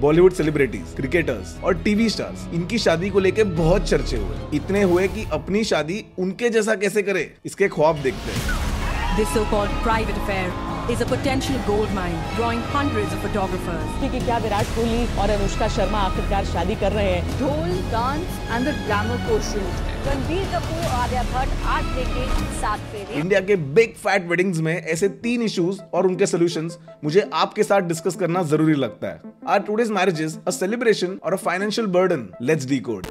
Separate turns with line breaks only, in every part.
Bollywood celebrities cricketers और TV stars इनकी शादी को लेकर बहुत चर्चे हुए। इतने हुए कि अपनी शादी उनके जैसा कैसे करे? इसके ख्वाब देखते हैं।
This so-called private affair is a potential gold mine, drawing hundreds of photographers.
कि क्या विराट कोहली और अनुष्का शर्मा आखिरकार शादी कर रहे हैं।
ढोल डांस एंड द ग्लैमर को शूट
रणबीर कपूर आर्या भट्ट आज देंगे सात फेरे।
इंडिया के बिग फैट वेडिंग्स में ऐसे तीन इश्यूज़ और उनके सोल्यूशंस मुझे आपके साथ डिस्कस करना ज़रूरी लगता है। Are today's marriages a celebration और a financial burden let's decode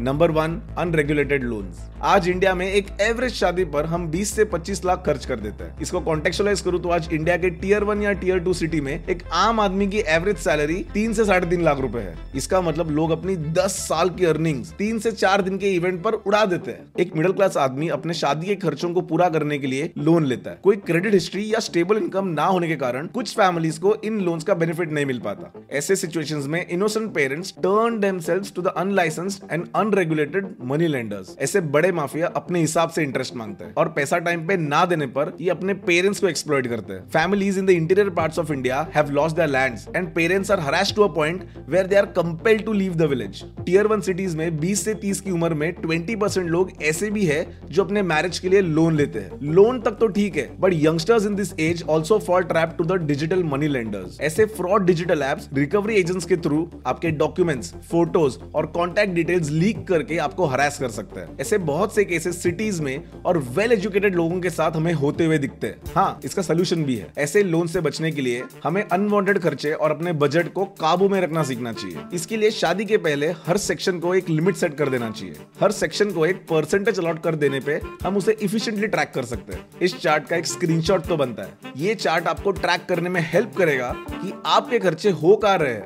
number one unregulated loans आज इंडिया में एक एवरेज शादी पर हम 20 से 25 लाख खर्च कर देते हैं। इसको कॉन्टेक्चुअलाइज करूँ तो आज इंडिया के टीयर वन या टीयर टू सिटी में एक आम आदमी की एवरेज सैलरी तीन से साढ़े तीन लाख रुपए है। इसका मतलब लोग अपनी 10 साल की अर्निंग तीन से चार दिन के इवेंट पर उड़ा देते हैं। एक मिडिल क्लास आदमी अपने शादी के खर्चों को पूरा करने के लिए लोन लेता है। कोई क्रेडिट हिस्ट्री या स्टेबल इनकम ना होने के कारण कुछ फैमिलीज़ को इन लोन्स का बेनिफिट नहीं मिल पाता। ऐसे सिचुएशंस में innocent parents turn themselves to the unlicensed and unregulated money lenders ऐसे बड़े माफिया अपने हिसाब से इंटरेस्ट मांगते हैं और पैसा टाइम पे ना देने पर ये अपने पेरेंट्स को एक्सप्लॉइट करते हैं। Families in the interior parts of India have lost their lands and parents are harassed to a point where they are compelled to leave the village tier one cities में 20 से 30 की उम्र में 20 percent लोग ऐसे भी है जो अपने मैरिज के लिए लोन लेते हैं। लोन तक तो ठीक है but youngsters in this age also fall trap to the digital money lenders ऐसे fraud digital apps recovery agents के थ्रू आपके डॉक्यूमेंट्स फ़ोटोज़ और कॉन्टैक्ट डिटेल्स लीक करके आपको हरास कर सकते हैं। ऐसे बहुत से केसेस सिटीज़ में और वेल एजुकेटेड लोगों के साथ हमें होते हुए दिखते हैं। हाँ इसका सोल्यूशन भी है। ऐसे लोन से बचने के लिए हमें अनवांटेड खर्चे और अपने बजट को काबू में रखना सीखना चाहिए। इसके लिए शादी के पहले हर सेक्शन को एक लिमिट सेट कर देना चाहिए। हर सेक्शन को एक परसेंटेज अलॉट कर देने पे हम उसे इफिशिएंटली ट्रैक कर सकते हैं। इस चार्ट का एक स्क्रीनशॉट तो बनता है। ये चार्ट आपको ट्रैक करने में हेल्प करेगा कि आपके खर्चे हो का रहे हैं।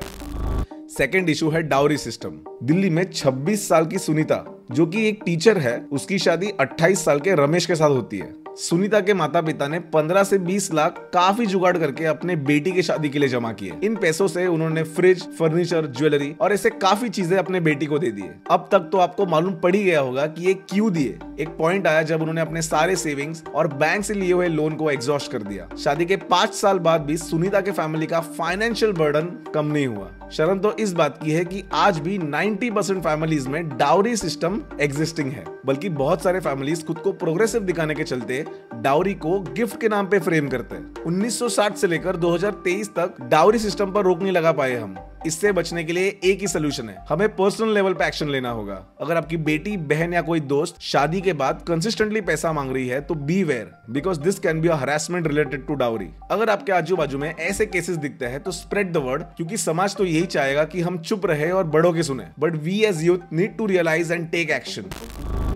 सेकेंड इशू है डाउरी सिस्टम दिल्ली में 26 साल की सुनीता, जो कि एक टीचर है, उसकी शादी 28 साल के रमेश के साथ होती है। सुनीता के माता पिता ने 15 से 20 लाख काफ़ी जुगाड़ करके अपने बेटी की शादी के लिए जमा किए। इन पैसों से उन्होंने फ्रिज फर्नीचर ज्वेलरी और ऐसे काफ़ी चीज़ें अपने बेटी को दे दिए। अब तक तो आपको मालूम पड़ ही गया होगा कि ये क्यों दिए। एक पॉइंट आया जब उन्होंने अपने सारे सेविंग्स और बैंक से लिए हुए लोन को एग्जॉस्ट कर दिया। शादी के पाँच साल बाद भी सुनीता के फैमिली का फाइनेंशियल बर्डन कम नहीं हुआ। शरण तो इस बात की है कि आज भी 90 परसेंट फैमिलीज़ में डाउरी सिस्टम एग्जिस्टिंग है। बल्कि बहुत सारे फैमिलीज़ खुद को प्रोग्रेसिव दिखाने के चलते डाउरी को गिफ्ट के नाम पे फ्रेम करते हैं। 1960 से लेकर 2023 तक डाउरी सिस्टम पर रोक नहीं लगा पाए हम। इससे बचने के लिए एक ही सोल्यूशन है। हमें पर्सनल लेवल पे एक्शन लेना होगा। अगर आपकी बेटी, बहन या कोई दोस्त शादी के बाद कंसिस्टेंटली पैसा मांग रही है तो beware because this can be harassment related to dowry अगर आपके आजू बाजू में ऐसे केसेस दिखते हैं तो स्प्रेड द वर्ड क्योंकि समाज तो यही चाहेगा कि हम चुप रहे और बड़ों के सुने। But we as youth need to realise and take action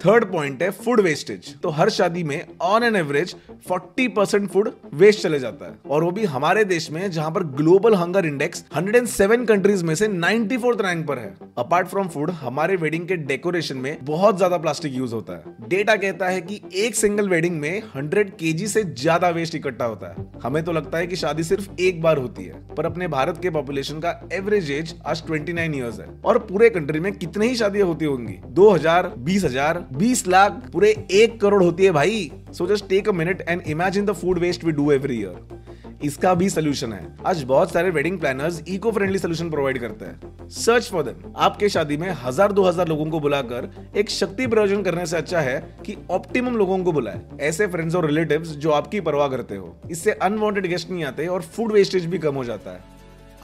third point है फ़ूड वेस्टेज तो हर शादी में on an average 40 percent food waste चले जाता है। और वो भी हमारे देश में, जहाँ पर ग्लोबल हंगर इंडेक्स 107 कंट्रीज़ में से 94th रैंक पर है। अपार्ट फ्रॉम फ़ूड हमारे वेडिंग के डेकोरेशन में बहुत ज़्यादा प्लास्टिक यूज़ होता है। डेटा कहता है कि एक सिंगल वेडिंग में 100 केजी से ज़्यादा वेस्ट इकट्ठा होता है। हमें तो लगता है कि शादी सिर्फ़ एक बार होती है, पर अपने भारत के पॉपुलेशन का एवरेज एज आज 29 इयर्स है। और पूरे कंट्री में कितनी ही शादियाँ होती होंगी? 2000 20000 20 लाख पूरे एक करोड़ होती है भाई। So just take a minute and imagine the food waste we do every year इसका भी सोल्यूशन है। आज बहुत सारे wedding planners eco friendly solution provide करते हैं। सर्च फॉर देम आपके शादी में हज़ार, दो हज़ार लोगों को बुलाकर एक शक्ति प्रयोजन करने से अच्छा है कि ऑप्टिमम लोगों को बुलाए। ऐसे फ्रेंड्स और रिलेटिव्स जो आपकी परवाह करते हो। इससे अनवांटेड गेस्ट नहीं आते और फ़ूड वेस्टेज भी कम हो जाता है।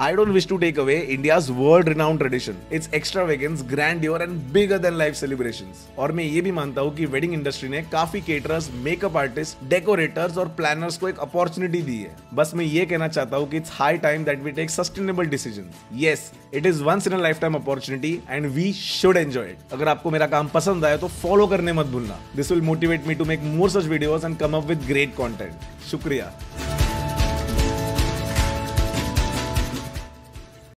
I don't wish to take away India's world-renowned tradition, its extravagance, grandeur and bigger than life celebrations. और मैं ये भी मानता हूँ कि वेडिंग इंडस्ट्री ने काफ़ी केटरर्स मेकअप आर्टिस्ट डेकोरेटर्स और प्लानर्स को एक अपॉर्चुनिटी दी है। बस मैं ये कहना चाहता हूँ कि it's high time that we take sustainable decision yes it is once in lifetime opportunity and we should enjoy it अगर आपको मेरा काम पसंद आया तो फॉलो करने मत भूलना। This will motivate me to make more such videos and come up with great content शुक्रिया।